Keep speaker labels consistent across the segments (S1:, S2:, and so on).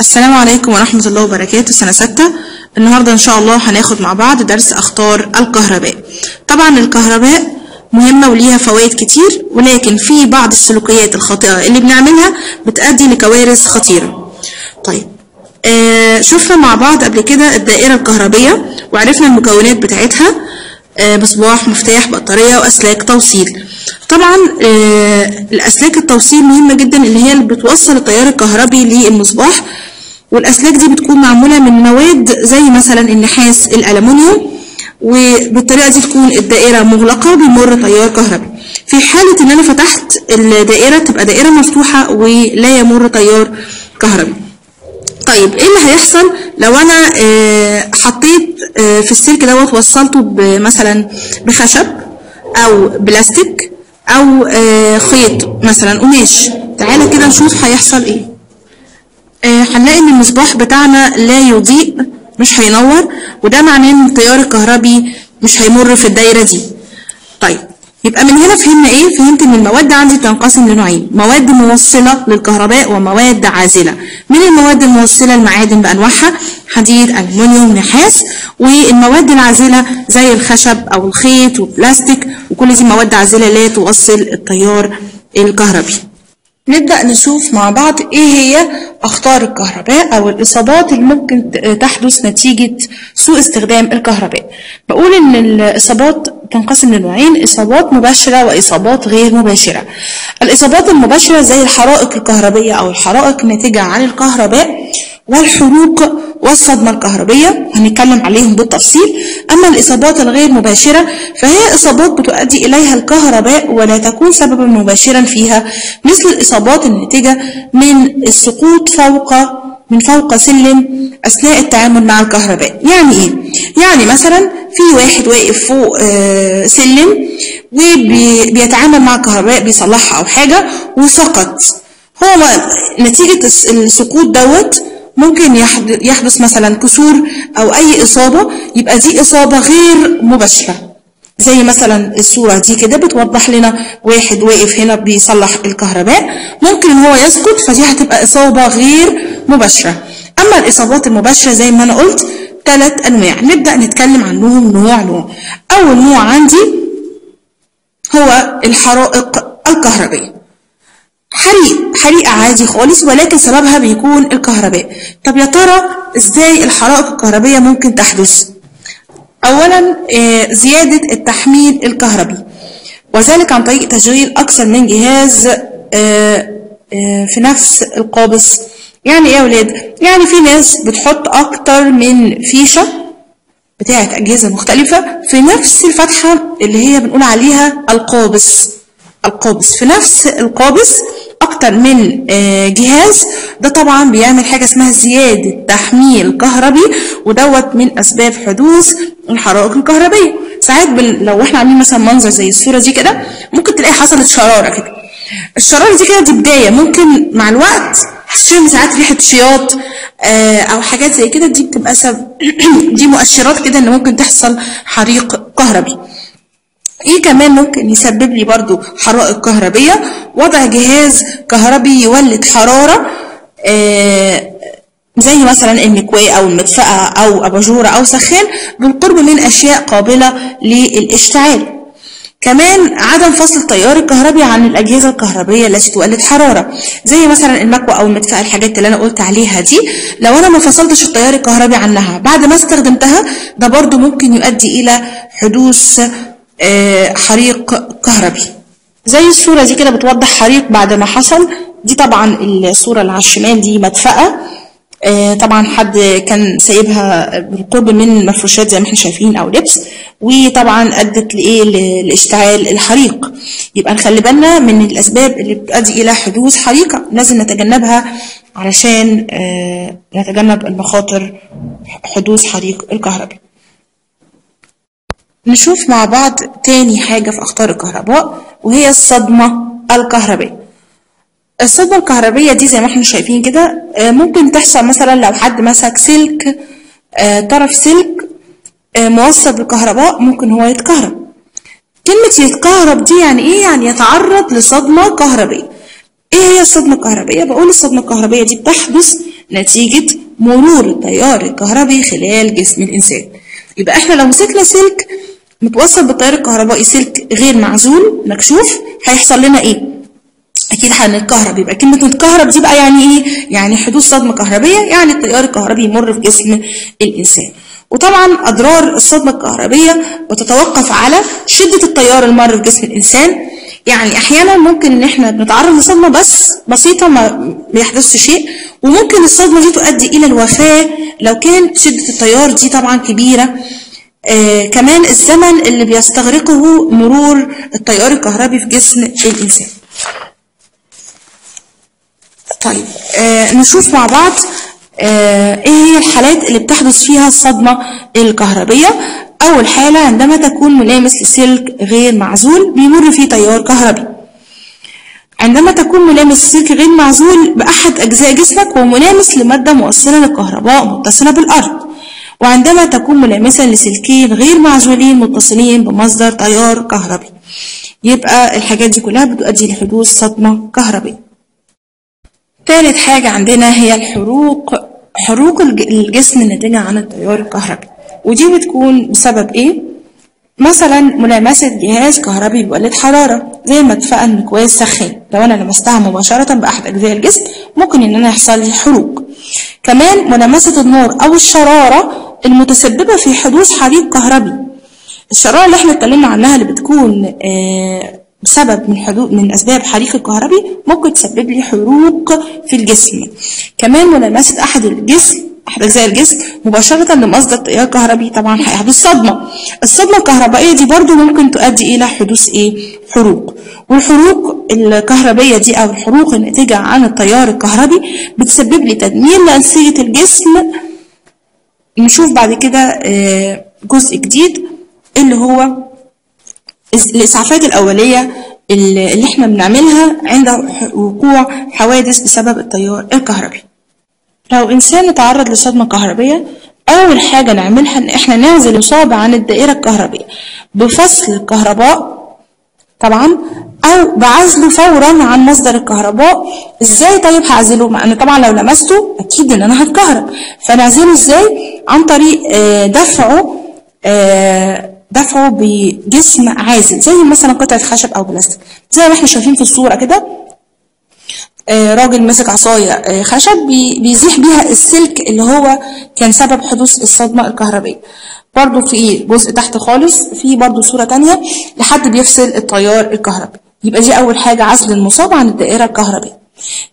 S1: السلام عليكم ورحمة الله وبركاته. سنة ستة. النهاردة إن شاء الله هناخد مع بعض درس أخطار الكهرباء. طبعا الكهرباء مهمة وليها فوائد كتير ولكن في بعض السلوكيات الخاطئة اللي بنعملها بتؤدي لكوارث خطيرة. طيب آه شفنا مع بعض قبل كده الدائرة الكهربية وعرفنا المكونات بتاعتها. آه مصباح مفتاح بطارية وأسلاك توصيل. طبعا آه الأسلاك التوصيل مهمة جدا اللي هي اللي بتوصل التيار الكهربي للمصباح. والأسلاك دي بتكون معمولة من مواد زي مثلا النحاس الألمنيوم وبالطريقة دي تكون الدائرة مغلقة بيمر تيار كهربي. في حالة إن أنا فتحت الدائرة تبقى دائرة مفتوحة ولا يمر تيار كهربي. طيب إيه اللي هيحصل لو أنا آه حطيت آه في السلك دوت وصلته مثلا بخشب أو بلاستيك أو آه خيط مثلا قماش. تعالى كده نشوف هيحصل إيه. هنلاقي إن المصباح بتاعنا لا يضيء مش هينور وده معناه إن التيار الكهربي مش هيمر في الدايرة دي. طيب يبقى من هنا فهمنا إيه؟ فهمت إن المواد عندي تنقسم لنوعين مواد موصلة للكهرباء ومواد عازلة. من المواد الموصلة المعادن بأنواعها؟ حديد ألمونيوم نحاس. والمواد العازلة زي الخشب أو الخيط والبلاستيك وكل دي مواد عازلة لا توصل التيار الكهربي. نبدأ نشوف مع بعض إيه هي أخطار الكهرباء أو الإصابات اللي ممكن تحدث نتيجة سوء استخدام الكهرباء. بقول إن الإصابات تنقسم لنوعين إصابات مباشرة وإصابات غير مباشرة. الإصابات المباشرة زي الحرائق الكهربية أو الحرائق الناتجة عن الكهرباء والحروق والصدمة الكهربية هنتكلم عليهم بالتفصيل. أما الإصابات الغير مباشرة فهي إصابات بتؤدي إليها الكهرباء ولا تكون سببا مباشرا فيها مثل الإصابات الناتجة من السقوط فوق من فوق سلم أثناء التعامل مع الكهرباء. يعني إيه؟ يعني مثلا في واحد واقف فوق آه سلم وبيتعامل مع الكهرباء بيصلحها أو حاجة وسقط. هو نتيجة السقوط دوت ممكن يحدث مثلا كسور أو أي إصابة يبقى دي إصابة غير مباشرة. زي مثلا الصورة دي كده بتوضح لنا واحد واقف هنا بيصلح الكهرباء ممكن ان هو يسقط فدي هتبقى إصابة غير مباشرة. أما الإصابات المباشرة زي ما أنا قلت ثلاث أنواع. نبدأ نتكلم عنهم نوع نوع. أول نوع عندي هو الحرائق الكهربية. حريق حريقة عادي خالص ولكن سببها بيكون الكهرباء. طب يا ترى إزاي الحرائق الكهربية ممكن تحدث؟ اولا زيادة التحميل الكهربي. وذلك عن طريق تشغيل أكثر من جهاز في نفس القابس يعني إيه يا ولاد؟ يعني في ناس بتحط أكتر من فيشة بتاعت أجهزة مختلفة في نفس الفتحة اللي هي بنقول عليها القابس القابس في نفس القابس أكتر من جهاز. ده طبعا بيعمل حاجة اسمها زيادة تحميل كهربي ودوت من أسباب حدوث الحرائق الكهربية. ساعات لو إحنا عاملين مثلا منظر زي الصورة دي كده ممكن تلاقي حصلت شرارة كده. الشرارة دي كده دي بداية. ممكن مع الوقت تشم ساعات ريحة شياط أو حاجات زي كده. دي بتبقى سبب دي مؤشرات كده إن ممكن تحصل حريق كهربي. إيه كمان ممكن يسبب لي برضو حرائق كهربية؟ وضع جهاز كهربي يولد حرارة آه زي مثلا المكواة أو المدفأة أو أباجورة أو سخان بالقرب من أشياء قابلة للاشتعال. كمان عدم فصل التيار الكهربي عن الأجهزة الكهربية التي تولد حرارة زي مثلا المكوى أو المدفأة الحاجات اللي أنا قلت عليها دي. لو أنا ما فصلتش التيار الكهربي عنها بعد ما استخدمتها ده برضو ممكن يؤدي إلى حدوث حريق كهربي. زي الصورة دي كده بتوضح حريق بعد ما حصل. دي طبعا الصورة اللي على الشمال دي مدفأة. طبعا حد كان سايبها بالقرب من مفروشات زي ما إحنا شايفين أو لبس وطبعا أدت لإيه؟ لإشتعال الحريق. يبقى نخلي بالنا من الأسباب اللي بتؤدي إلى حدوث حريق لازم نتجنبها علشان نتجنب المخاطر حدوث حريق الكهربي. نشوف مع بعض تاني حاجة في أخطار الكهرباء وهي الصدمة الكهربية. الصدمة الكهربية دي زي ما إحنا شايفين كده ممكن تحصل مثلا لو حد مسك سلك طرف سلك موصل بالكهرباء ممكن هو يتكهرب. كلمة يتكهرب دي يعني إيه؟ يعني يتعرض لصدمة كهربية. إيه هي الصدمة الكهربية؟ بقول الصدمة الكهربية دي بتحدث نتيجة مرور التيار الكهربي خلال جسم الإنسان. يبقى إحنا لو مسكنا سلك متوصل بالتيار الكهربائي سلك غير معزول مكشوف هيحصل لنا إيه؟ أكيد هنتكهرب يبقى كلمة نتكهرب دي بقى يعني إيه؟ يعني حدوث صدمة كهربية يعني التيار الكهربي يمر في جسم الإنسان. وطبعا أضرار الصدمة الكهربية بتتوقف على شدة التيار المر في جسم الإنسان. يعني أحيانا ممكن إن إحنا بنتعرض لصدمة بس بسيطة ما بيحدثش شيء وممكن الصدمة دي تؤدي إلى الوفاة لو كان شدة التيار دي طبعا كبيرة. آه كمان الزمن اللي بيستغرقه مرور التيار الكهربي في جسم الإنسان. طيب آه نشوف مع بعض آه إيه هي الحالات اللي بتحدث فيها الصدمة الكهربية؟ أول حالة عندما تكون ملامس لسلك غير معزول بيمر فيه تيار كهربي. عندما تكون ملامس لسلك غير معزول بأحد أجزاء جسمك وملامس لمادة موصلة للكهرباء متصلة بالأرض. وعندما تكون ملامسا لسلكين غير معزولين متصلين بمصدر تيار كهربي. يبقى الحاجات دي كلها بتؤدي لحدوث صدمة كهربية. ثالث حاجة عندنا هي الحروق حروق الجسم الناتجة عن التيار الكهربي. ودي بتكون بسبب إيه؟ مثلا ملامسة جهاز كهربي بيولد حرارة زي مدفأة المكواة سخان لو أنا لمستها مباشرة بأحد أجزاء الجسم ممكن إن أنا يحصل لي حروق. كمان ملامسة النور أو الشرارة المتسببة في حدوث حريق كهربي. الشرارة اللي إحنا اتكلمنا عنها اللي بتكون آه بسبب من حدوث من أسباب حريق الكهربي ممكن تسبب لي حروق في الجسم. كمان ملامسة أحد الجسم أحد أجزاء الجسم مباشرة لمصدر تيار كهربي طبعا هيحدث. صدمه الصدمة الكهربائية دي برضو ممكن تؤدي إلى حدوث إيه؟ حروق. والحروق الكهربية دي أو الحروق الناتجة عن التيار الكهربي بتسبب لي تدمير لأنسجة الجسم نشوف بعد كده جزء جديد اللي هو الإسعافات الأولية اللي إحنا بنعملها عند وقوع حوادث بسبب التيار الكهربي لو إنسان اتعرض لصدمة كهربية أول حاجة نعملها إن إحنا نعزل المصاب عن الدائرة الكهربية بفصل الكهرباء طبعا أو بعزله فورا عن مصدر الكهرباء إزاي طيب هعزله؟ إن طبعا لو لمسته أكيد إن أنا هتكهرب فنعزله إزاي؟ عن طريق دفعه دفعه بجسم عازل زي مثلا قطعة خشب أو بلاستيك. زي ما إحنا شايفين في الصورة كده آه راجل ماسك عصاية آه خشب بي بيزيح بيها السلك اللي هو كان سبب حدوث الصدمة الكهربية. برضو في جزء تحت خالص في برضو صورة تانية لحد بيفصل التيار الكهربي. يبقى دي أول حاجة عزل المصاب عن الدائرة الكهربية.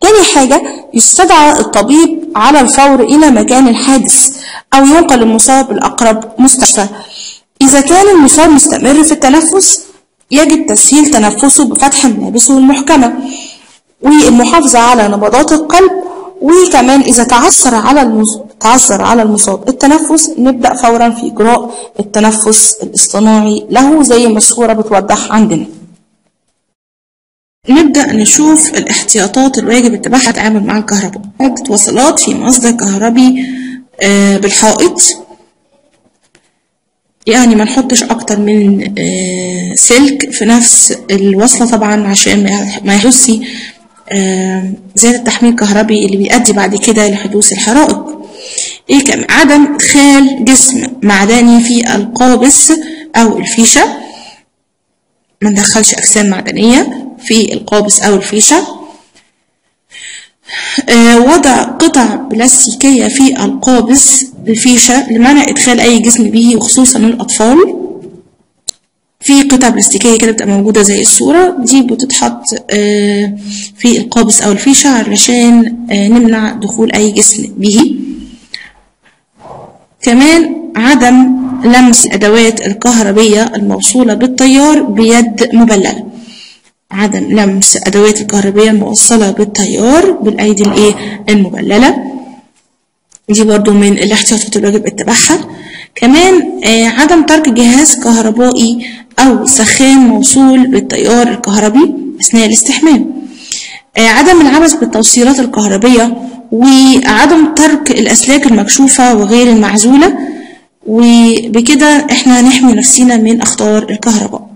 S1: تاني حاجة يستدعى الطبيب على الفور إلى مكان الحادث أو ينقل المصاب لأقرب مستشفى. إذا كان المصاب مستمر في التنفس يجب تسهيل تنفسه بفتح ملابسه المحكمة والمحافظة على نبضات القلب وكمان إذا تعثر على المصاب تعثر على المصاب التنفس نبدأ فورا في إجراء التنفس الاصطناعي له زي ما الصورة بتوضح عندنا. نبدأ نشوف الاحتياطات الواجب اتباعها التعامل مع الكهرباء. عدة وصلات في مصدر كهربي بالحائط. يعني ما نحطش أكتر من سلك في نفس الوصلة طبعا عشان ما يحدث زيادة تحميل كهربي اللي بيؤدي بعد كده لحدوث الحرائق. إيه كمان؟ عدم ادخال جسم معدني في القابس أو الفيشة. ما ندخلش أجسام معدنية. في القابس أو الفيشه وضع قطع بلاستيكية في القابس الفيشة لمنع إدخال أي جسم به وخصوصا الأطفال. في قطع بلاستيكية كده بتبقى موجودة زي الصورة دي بتتحط في القابس أو الفيشة علشان نمنع دخول أي جسم به. كمان عدم لمس الأدوات الكهربية الموصولة بالتيار بيد مبللة. عدم لمس الأدوات الكهربية الموصلة بالتيار بالأيدي الإيه؟ المبللة. دي برضو من الاحتياطات اللي واجب اتباعها. كمان آه عدم ترك جهاز كهربائي أو سخان موصول بالتيار الكهربي أثناء الاستحمام. آه عدم العبث بالتوصيلات الكهربية وعدم ترك الأسلاك المكشوفة وغير المعزولة. وبكده إحنا نحمي نفسنا من أخطار الكهرباء.